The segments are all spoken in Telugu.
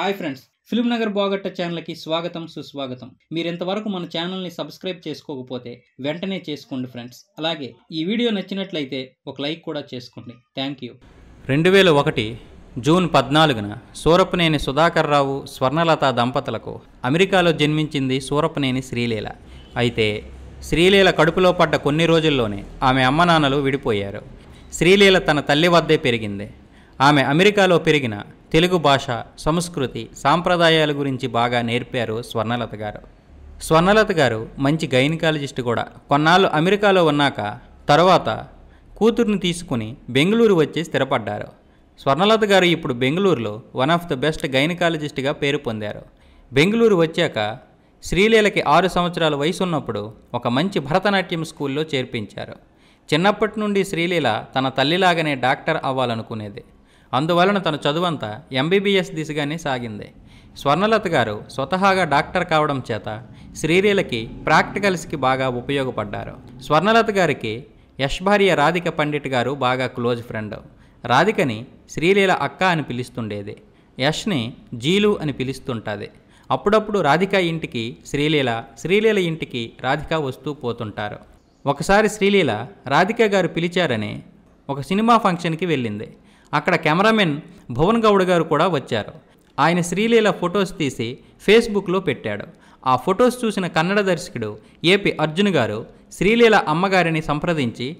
హాయ్ ఫ్రెండ్స్ ఫిల్మ్ నగర్ బాగట్ట ఛానల్కి స్వాగతం సుస్వాగతం. మీరు ఇంతవరకు మన ఛానల్ని సబ్స్క్రైబ్ చేసుకోకపోతే వెంటనే చేసుకోండి ఫ్రెండ్స్. అలాగే ఈ వీడియో నచ్చినట్లయితే ఒక లైక్ కూడా చేసుకోండి. Thank you. రెండు వేల ఒకటి జూన్ పద్నాలుగున సూరపనేని సుధాకర్ రావు స్వర్ణలత దంపతులకు అమెరికాలో జన్మించింది సూరపనేని శ్రీలీల. అయితే శ్రీలీల కడుపులో పడ్డ కొన్ని రోజుల్లోనే ఆమె అమ్మనాన్నలు విడిపోయారు. శ్రీలీల తన తల్లి వద్దే పెరిగింది. ఆమె అమెరికాలో పెరిగిన తెలుగు భాష సంస్కృతి సాంప్రదాయాల గురించి బాగా నేర్పారు స్వర్ణలత గారు. స్వర్ణలత గారు మంచి గైనకాలజిస్ట్ కూడా. కొన్నాళ్ళు అమెరికాలో ఉన్నాక తర్వాత కూతుర్ని తీసుకుని బెంగళూరు వచ్చి స్థిరపడ్డారు. స్వర్ణలత గారు ఇప్పుడు బెంగళూరులో వన్ ఆఫ్ ద బెస్ట్ గైనకాలజిస్ట్గా పేరు పొందారు. బెంగళూరు వచ్చాక శ్రీలీలకి ఆరు సంవత్సరాల వయసు ఉన్నప్పుడు ఒక మంచి భరతనాట్యం స్కూల్లో చేర్పించారు. చిన్నప్పటి నుండి శ్రీలీల తన తల్లిలాగానే డాక్టర్ అవ్వాలనుకునేది. అందువలన తన చదువంతా ఎంబీబీఎస్ దిశగానే సాగింది. స్వర్ణలత గారు స్వతహాగా డాక్టర్ కావడం చేత శ్రీలీలకి ప్రాక్టికల్స్కి బాగా ఉపయోగపడ్డారు. స్వర్ణలత గారికి యశ్ భార్య రాధిక పండిట్ గారు బాగా క్లోజ్ ఫ్రెండ్. రాధికని శ్రీలీల అక్క అని పిలుస్తుండేది. యష్ని జీలు అని పిలుస్తుంటుంది. అప్పుడప్పుడు రాధిక ఇంటికి శ్రీలీల శ్రీలీల ఇంటికి రాధిక వస్తూ పోతుంటారు. ఒకసారి శ్రీలీల రాధిక గారు పిలిచారని ఒక సినిమా ఫంక్షన్కి వెళ్ళింది. అక్కడ కెమెరామెన్ భువన్ గౌడ్ గారు కూడా వచ్చారు. ఆయన శ్రీలీల ఫొటోస్ తీసి ఫేస్బుక్లో పెట్టాడు. ఆ ఫొటోస్ చూసిన కన్నడ దర్శకుడు ఏపి అర్జున్ గారు శ్రీలీల అమ్మగారిని సంప్రదించి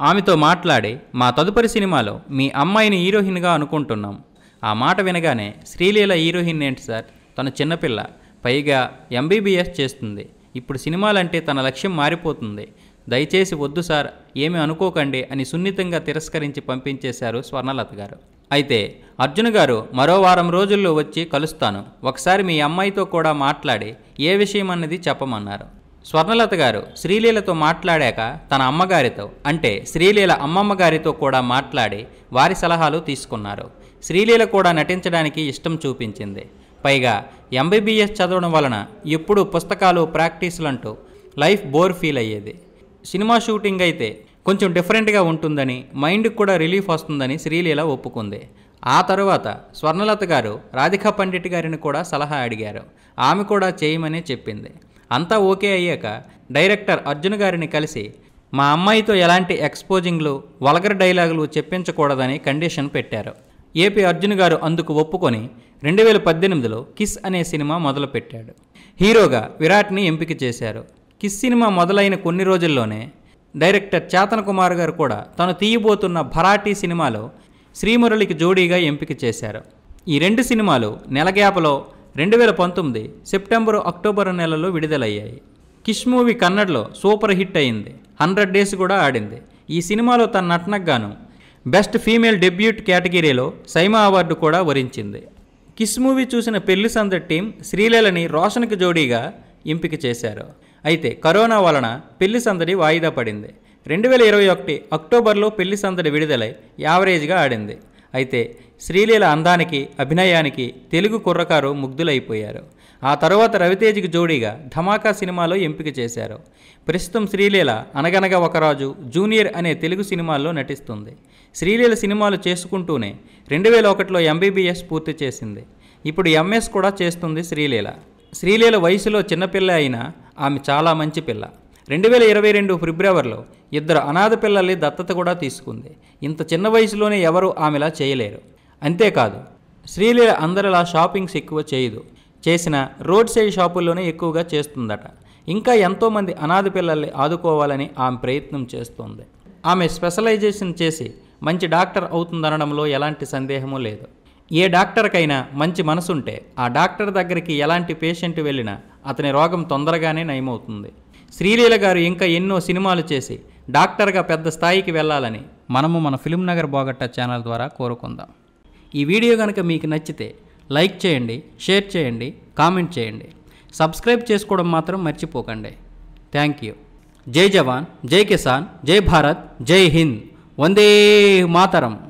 ఆమెతో మాట్లాడి మా తదుపరి సినిమాలో మీ అమ్మాయిని హీరోయిన్గా అనుకుంటున్నాం. ఆ మాట వినగానే శ్రీలీల హీరోయిన్ ఏంటి సార్? తను చిన్నపిల్ల పైగా ఎంబీబీఎస్ చేస్తుంది. ఇప్పుడు సినిమాలంటే తన లక్ష్యం మారిపోతుంది. దయచేసి వద్దు సార్ ఏమీ అనుకోకండి అని సున్నితంగా తిరస్కరించి పంపించేశారు స్వర్ణలత గారు. అయితే అర్జున్ గారు మరో వారం రోజుల్లో వచ్చి కలుస్తాను ఒకసారి మీ అమ్మాయితో కూడా మాట్లాడి ఏ విషయం అన్నది చెప్పమన్నారు. స్వర్ణలత గారు శ్రీలీలతో మాట్లాడాక తన అమ్మగారితో అంటే శ్రీలీల అమ్మమ్మ గారితో కూడా మాట్లాడి వారి సలహాలు తీసుకున్నారు. శ్రీలీల కూడా నటించడానికి ఇష్టం చూపించింది. పైగా ఎంబీబీఎస్ చదవడం వలన ఎప్పుడు పుస్తకాలు ప్రాక్టీసులు అంటూ లైఫ్ బోర్ ఫీల్ అయ్యేది. సినిమా షూటింగ్ అయితే కొంచెం డిఫరెంట్గా ఉంటుందని మైండ్కి కూడా రిలీఫ్ వస్తుందని శ్రీలీల ఒప్పుకుంది. ఆ తరువాత స్వర్ణలత గారు రాధికా పండిట్ గారిని కూడా సలహా అడిగారు. ఆమె కూడా చేయమని చెప్పింది. అంతా ఓకే అయ్యాక డైరెక్టర్ అర్జున్ గారిని కలిసి మా అమ్మాయితో ఎలాంటి ఎక్స్పోజింగ్లు వలగర్ డైలాగులు చెప్పించకూడదని కండిషన్ పెట్టారు. ఏపీ అర్జున్ గారు అందుకు ఒప్పుకొని రెండు వేల పద్దెనిమిదిలో కిస్ అనే సినిమా మొదలుపెట్టాడు. హీరోగా విరాట్ని ఎంపిక చేశారు. కిస్ సినిమా మొదలైన కొన్ని రోజుల్లోనే డైరెక్టర్ చేతన్ కుమార్ గారు కూడా తను తీయబోతున్న భరాటీ సినిమాలో శ్రీమురళికి జోడీగా ఎంపిక చేశారు. ఈ రెండు సినిమాలు నెల గ్యాప్లో రెండు వేల పంతొమ్మిది సెప్టెంబరు అక్టోబర్ నెలలో విడుదలయ్యాయి. కిష్ మూవీ కన్నడలో సూపర్ హిట్ అయింది. హండ్రెడ్ డేస్ కూడా ఆడింది. ఈ సినిమాలో తన నటనకు బెస్ట్ ఫీమేల్ డెబ్యూట్ కేటగిరీలో సైమా అవార్డు కూడా వరించింది. కిస్ మూవీ చూసిన పెళ్ళి సందడి టీం శ్రీలీలని రోషన్కి జోడీగా ఎంపిక చేశారు. అయితే కరోనా వలన పెళ్ళి సందడి వాయిదా పడింది. రెండు వేల ఇరవై ఒకటి అక్టోబర్లో పెళ్ళి సందడి విడుదలై యావరేజ్గా ఆడింది. అయితే శ్రీలీల అందానికి అభినయానికి తెలుగు కుర్రకారు ముగ్ధులైపోయారు. ఆ తర్వాత రవితేజ్కి జోడీగా ధమాకా సినిమాలో ఎంపిక చేశారు. ప్రస్తుతం శ్రీలీల అనగనగా ఒకరాజు జూనియర్ అనే తెలుగు సినిమాల్లో నటిస్తుంది. శ్రీలీల సినిమాలు చేసుకుంటూనే రెండు వేల ఒకటిలో ఎంబీబీఎస్ పూర్తి చేసింది. ఇప్పుడు ఎంఎస్ కూడా చేస్తుంది శ్రీలీల. శ్రీలీల వయసులో చిన్నపిల్ల అయినా ఆమె చాలా మంచి పిల్ల. రెండు వేల ఇరవై రెండు ఫిబ్రవరిలో ఇద్దరు అనాథ పిల్లల్ని దత్తత కూడా తీసుకుంది. ఇంత చిన్న వయసులోనే ఎవరు ఆమెలా చేయలేరు. అంతేకాదు శ్రీలీల అందరిలా షాపింగ్స్ ఎక్కువ చేయదు. చేసిన రోడ్ సైడ్ షాపుల్లోనే ఎక్కువగా చేస్తుందట. ఇంకా ఎంతోమంది అనాథ పిల్లల్ని ఆదుకోవాలని ఆమె ప్రయత్నం చేస్తోంది. ఆమె స్పెషలైజేషన్ చేసి మంచి డాక్టర్ అవుతుందనడంలో ఎలాంటి సందేహము లేదు. ఏ డాక్టర్కైనా మంచి మనసుంటే ఆ డాక్టర్ దగ్గరికి ఎలాంటి పేషెంట్ వెళ్ళినా అతని రోగం తొందరగానే నయమవుతుంది. శ్రీలీల గారు ఇంకా ఎన్నో సినిమాలు చేసి డాక్టర్గా పెద్ద స్థాయికి వెళ్ళాలని మనము మన ఫిల్మ్ నగర్ బోగట్ట ఛానల్ ద్వారా కోరుకుందాం. ఈ వీడియో కనుక మీకు నచ్చితే లైక్ చేయండి షేర్ చేయండి కామెంట్ చేయండి. సబ్స్క్రైబ్ చేసుకోవడం మాత్రం మర్చిపోకండి. Thank you. జై జవాన్ జై కిసాన్ జై భారత్ జై హింద్. వందే మాతరం.